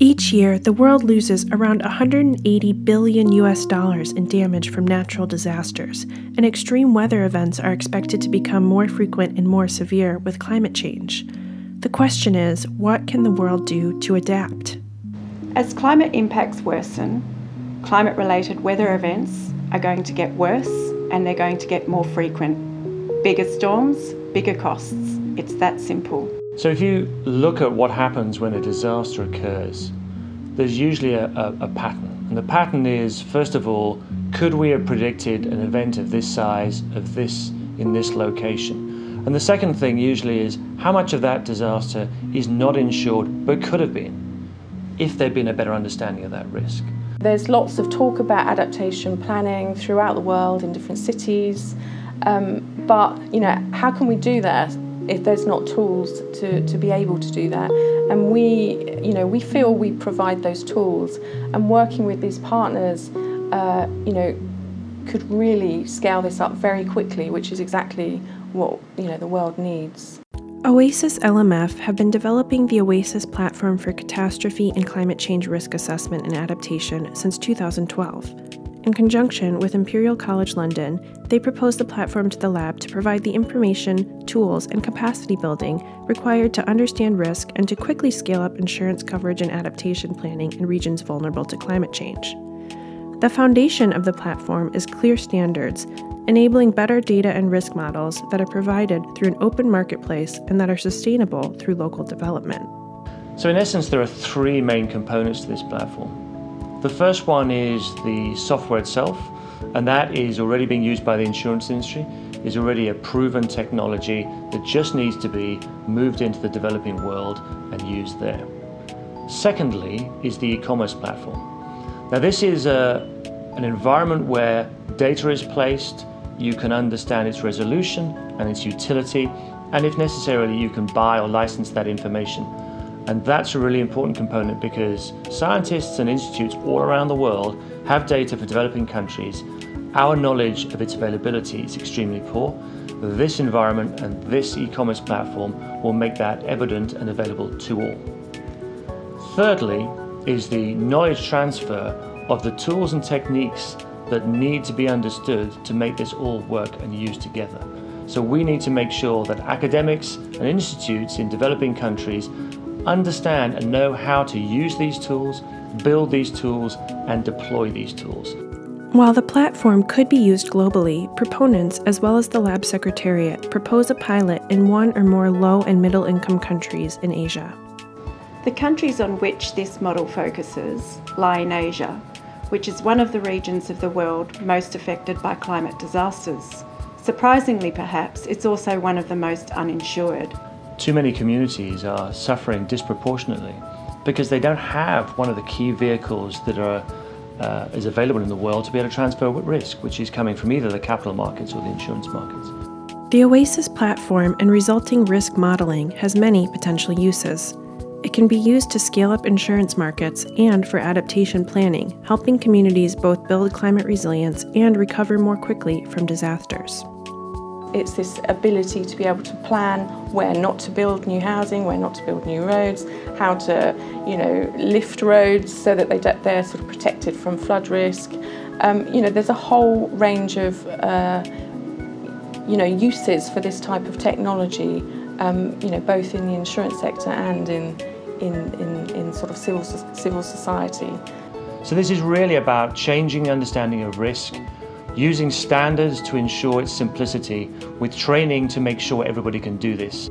Each year, the world loses around 180 billion US dollars in damage from natural disasters, and extreme weather events are expected to become more frequent and more severe with climate change. The question is what can the world do to adapt? As climate impacts worsen, climate related weather events are going to get worse and they're going to get more frequent. Bigger storms, bigger costs. It's that simple. So if you look at what happens when a disaster occurs, there's usually a, a, a, pattern. And the pattern is, first of all, could we have predicted an event of this size, of this, in this location? And the second thing usually is, how much of that disaster is not insured but could have been, if there'd been a better understanding of that risk? There's lots of talk about adaptation planning throughout the world in different cities. Um, but, you know, how can we do that if there's not tools to, to be able to do that. And we, you know, we feel we provide those tools and working with these partners, uh, you know, could really scale this up very quickly, which is exactly what, you know, the world needs. OASIS LMF have been developing the OASIS platform for catastrophe and climate change risk assessment and adaptation since 2012. In conjunction with Imperial College London, they proposed the platform to the lab to provide the information, tools, and capacity building required to understand risk and to quickly scale up insurance coverage and adaptation planning in regions vulnerable to climate change. The foundation of the platform is clear standards, enabling better data and risk models that are provided through an open marketplace and that are sustainable through local development. So, in essence, there are three main components to this platform. The first one is the software itself, and that is already being used by the insurance industry, is already a proven technology that just needs to be moved into the developing world and used there. Secondly is the e-commerce platform. Now this is a, an environment where data is placed, you can understand its resolution and its utility, and if necessarily you can buy or license that information and that's a really important component because scientists and institutes all around the world have data for developing countries. Our knowledge of its availability is extremely poor. This environment and this e-commerce platform will make that evident and available to all. Thirdly is the knowledge transfer of the tools and techniques that need to be understood to make this all work and use together. So we need to make sure that academics and institutes in developing countries understand and know how to use these tools, build these tools, and deploy these tools. While the platform could be used globally, proponents, as well as the lab secretariat, propose a pilot in one or more low and middle income countries in Asia. The countries on which this model focuses lie in Asia, which is one of the regions of the world most affected by climate disasters. Surprisingly, perhaps, it's also one of the most uninsured. Too many communities are suffering disproportionately because they don't have one of the key vehicles that are uh, is available in the world to be able to transfer risk, which is coming from either the capital markets or the insurance markets. The OASIS platform and resulting risk modeling has many potential uses. It can be used to scale up insurance markets and for adaptation planning, helping communities both build climate resilience and recover more quickly from disasters. It's this ability to be able to plan where not to build new housing, where not to build new roads, how to, you know, lift roads so that they they're sort of protected from flood risk. Um, you know, there's a whole range of, uh, you know, uses for this type of technology. Um, you know, both in the insurance sector and in in, in, in sort of civil civil society. So this is really about changing the understanding of risk using standards to ensure its simplicity with training to make sure everybody can do this.